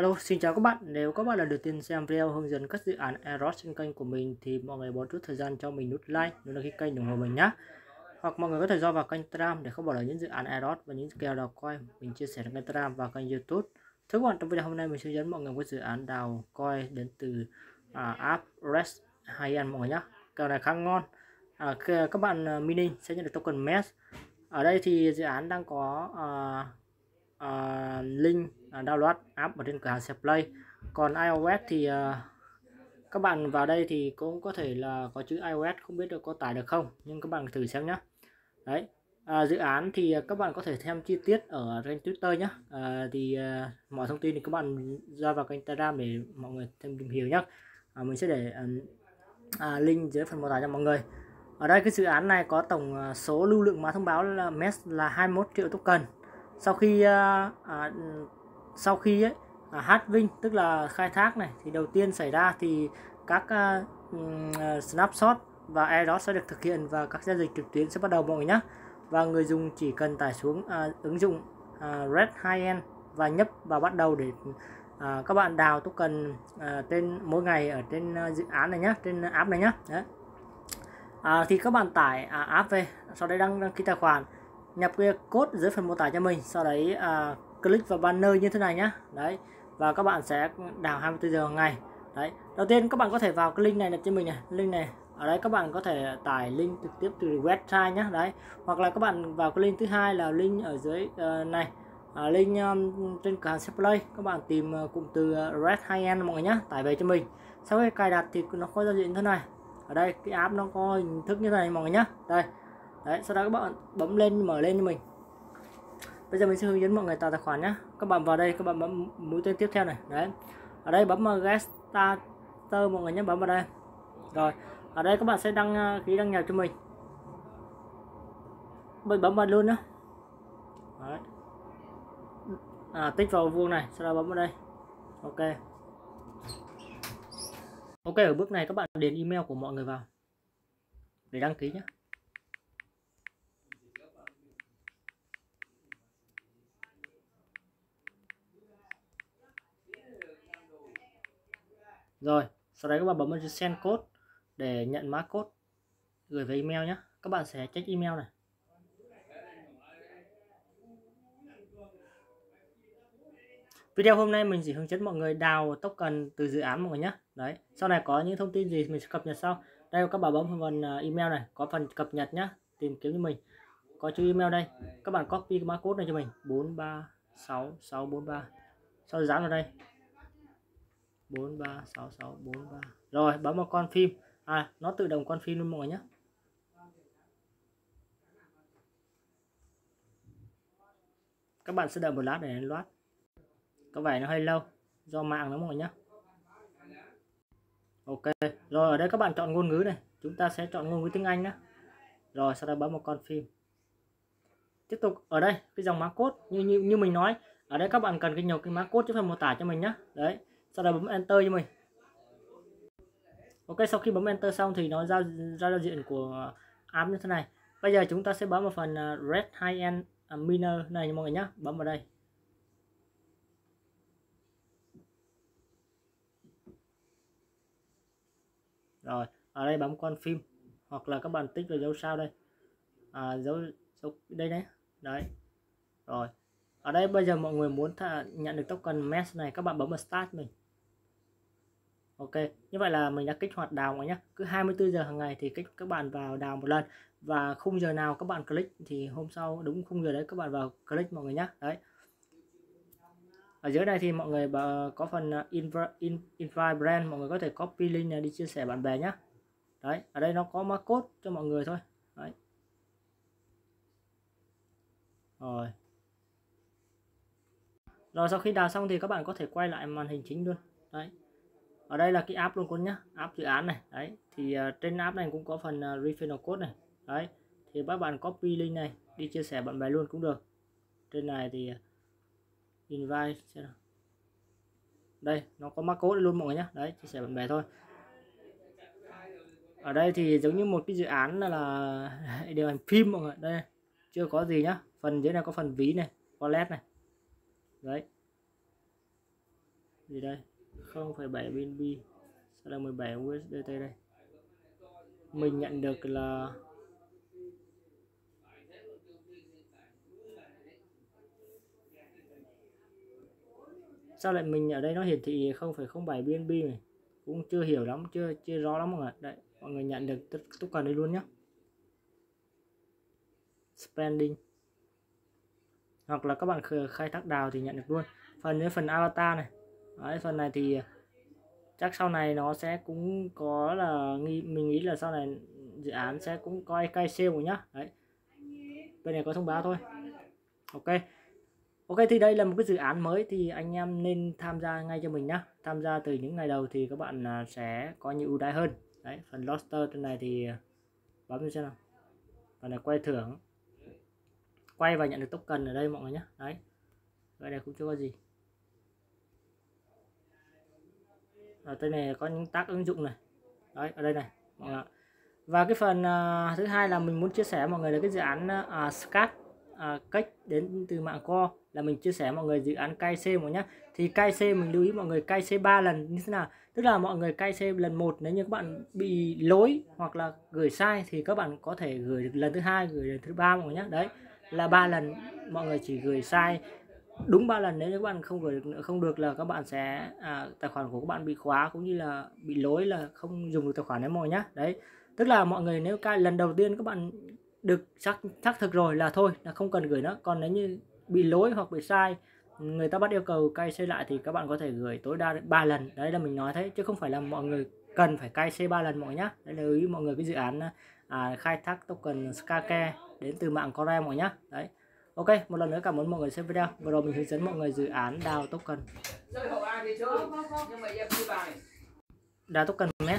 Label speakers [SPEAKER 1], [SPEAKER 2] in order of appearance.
[SPEAKER 1] Hello, xin chào các bạn. Nếu các bạn là đầu tiên xem video hướng dẫn các dự án Eros trên kênh của mình thì mọi người bỏ chút thời gian cho mình nút like, nút đăng ký kênh ủng hộ mình nhé. Hoặc mọi người có thể do vào kênh Telegram để không bỏ lỡ những dự án Eros và những kèo đào coin mình chia sẻ trên kênh Telegram và kênh YouTube. Thưa các bạn, trong video hôm nay mình sẽ dẫn mọi người một dự án đào coin đến từ à, app Rest hay ăn mọi người nhé. Kèo này khá ngon. À, các bạn à, uh, mini sẽ nhận được token MES. Ở đây thì dự án đang có uh, uh, link uh, download app ở trên cửa hàng Play còn iOS thì uh, các bạn vào đây thì cũng có thể là có chữ iOS không biết được có tải được không nhưng các bạn thử xem nhé đấy à, dự án thì các bạn có thể xem chi tiết ở trên Twitter nhé à, thì à, mọi thông tin thì các bạn ra vào kênh Telegram để mọi người thêm tìm hiểu nhé à, mình sẽ để à, link dưới phần mô tả cho mọi người. Ở đây cái dự án này có tổng số lưu lượng mã thông báo là MES là 21 triệu token sau khi à, à, sau khi ấy à, halving tức là khai thác này thì đầu tiên xảy ra thì các à, uh, snapshot và airdrop sẽ được thực hiện và các giao dịch trực tuyến sẽ bắt đầu mọi người nhé và người dùng chỉ cần tải xuống à, ứng dụng à, Red High-End và nhấp vào bắt đầu để à, các bạn đào token à, tên mỗi ngày ở trên à, dự án này nhé trên app này nhé Đấy. À, thì các bạn tải à, app về sau đấy đăng đăng ký tài khoản nhập cái code dưới phần mô tả cho mình sau đấy à, click vào banner như thế này nhá. Đấy và các bạn sẽ đào 24 giờ ngày. Đấy đầu tiên các bạn có thể vào cái link này đặt cho mình này link này ở đây các bạn có thể tải link trực tiếp từ website nhé đấy hoặc là các bạn vào cái link thứ hai là link ở dưới uh, này. À, link um, trên cửa hàng Play các bạn tìm uh, cụm từ uh, Red High End mọi người nhé tải về cho mình. Sau khi cài đặt thì nó có giao diện như thế này. Ở đây cái app nó có hình thức như thế này mọi người nhé đây đấy sau đó các bạn bấm lên mở lên cho mình. Bây giờ mình sẽ hướng dẫn mọi người tạo tài khoản nhé các bạn vào đây các bạn bấm mũi tên tiếp theo này. Đấy. Ở đây bấm get starter mọi người nhé bấm vào đây. Rồi ở đây các bạn sẽ đăng à, ký đăng nhập cho mình. Mình bấm vào luôn nhé đấy. À, tích vào vuông này sau đó bấm vào đây. Ok. Ok ở bước này các bạn điền email của mọi người vào để đăng ký nhé rồi sau đấy các bạn bấm vào send code để nhận mã code gửi về email nhé các bạn sẽ check email này Video hôm nay mình chỉ hướng dẫn mọi người đào token từ dự án mọi người nhé. Đấy, sau này có những thông tin gì mình sẽ cập nhật sau. Đây các bạn bấm phần à, email này, có phần cập nhật nhá, tìm kiếm cho mình. Có chữ email đây. Các bạn copy mã code này cho mình, 436643. Sau dán vào đây. 436643 rồi, bấm vào con phim. À nó tự động con phim luôn mọi người nhé. Các bạn sẽ đợi một lát để nó loát. Có vẻ nó hơi lâu. Do mạng lắm mọi người nhé. Ok, rồi ở đây các bạn chọn ngôn ngữ này. Chúng ta sẽ chọn ngôn ngữ tiếng Anh nhé. Rồi, sau đó bấm vào con phim. Tiếp tục, ở đây, cái dòng mã code như như như mình nói. Ở đây các bạn cần cái nhiều cái mã code chứ phải mô tả cho mình nhé. Đấy sau đó bấm enter cho mình ok sau khi bấm enter xong thì nó ra ra giao diện của app như thế này. Bây giờ chúng ta sẽ bấm vào phần à, red high end à, miner này mọi người nhé bấm vào đây. Rồi ở đây bấm con phim hoặc là các bạn tích vào dấu sao đây. À, dấu dấu đây đấy. Đấy. Rồi. Ở đây bây giờ mọi người muốn nhận được token mesh này các bạn bấm vào start mình. Ok, như vậy là mình đã kích hoạt đào rồi nhé. Cứ 24 giờ hàng ngày thì kích các bạn vào đào một lần và khung giờ nào các bạn click thì hôm sau đúng khung giờ đấy các bạn vào click mọi người nhé. Đấy. Ở dưới đây thì mọi người có phần à, uh, invite brand mọi người có thể copy link này đi chia sẻ bạn bè nhé. Đấy, ở đây nó có mã code cho mọi người thôi. Đấy. Rồi. Rồi sau khi đào xong thì các bạn có thể quay lại màn hình chính luôn. Đấy ở đây là cái app luôn con nhá app dự án này đấy. Thì uh, trên app này cũng có phần uh, referral code này đấy. Thì các bạn copy link này đi chia sẻ bạn bè luôn cũng được. Trên này thì uh, invite xem nào. đây nó có mã code luôn mọi người nhé đấy chia sẻ bạn bè thôi. Ở đây thì giống như một cái dự án là điều hành phim mọi người đây chưa có gì nhá. Phần dưới này có phần ví này wallet này đấy. Gì đây? 0,7 BNB sẽ là 17 USDT đây. Mình nhận được là sao lại mình ở đây nó hiển thị 0,07 BNB này? Cũng chưa hiểu lắm chưa chưa rõ lắm mọi người đấy mọi người nhận được token đây luôn nhé spending. Hoặc là các bạn khai thác đào thì nhận được luôn. Phần với phần avatar này đấy, phần này thì chắc sau này nó sẽ cũng có là nghi mình nghĩ là sau này dự án sẽ cũng coi cây sale nhá. Đấy. Bên này có thông báo thôi. Ok. Ok thì đây là một cái dự án mới thì anh em nên tham gia ngay cho mình nhá. Tham gia từ những ngày đầu thì các bạn à, sẽ có nhiều ưu đãi hơn. Đấy phần roster trên này thì à, bấm xem nào. Phần này quay thưởng. Quay và nhận được token ở đây mọi người nhé đấy. Vậy này cũng chưa có gì. Ờ, ở đây này có những tác ứng dụng này. Đấy ở đây này. Mọi người và cái phần uh, thứ hai là mình muốn chia sẻ mọi người là cái dự án uh, SCAT à, uh, cách đến từ mạng co là mình chia sẻ mọi người dự án KC một nhá. Thì KC mình lưu ý mọi người KC 3 lần như thế nào? Tức là mọi người KC lần một nếu như các bạn bị lỗi hoặc là gửi sai thì các bạn có thể gửi được lần thứ hai gửi lần thứ ba mọi người nhé đấy là ba lần mọi người chỉ gửi sai đúng ba lần nếu các bạn không gửi được không được là các bạn sẽ à, tài khoản của các bạn bị khóa cũng như là bị lỗi là không dùng được tài khoản đấy mọi nhá. Đấy tức là mọi người nếu cái lần đầu tiên các bạn được xác xác thực rồi là thôi là không cần gửi nữa. Còn nếu như bị lỗi hoặc bị sai người ta bắt yêu cầu cai xây lại thì các bạn có thể gửi tối đa ba lần. Đấy là mình nói thế chứ không phải là mọi người cần phải cai xây ba lần mọi nhá. Đấy là ý mọi người cái dự án à, khai thác token Skake đến từ mạng Core mọi nhá. Đấy ok một lần nữa cảm ơn mọi người xem video. Vừa rồi mình hướng dẫn mọi người dự án đào token. Đào token nhé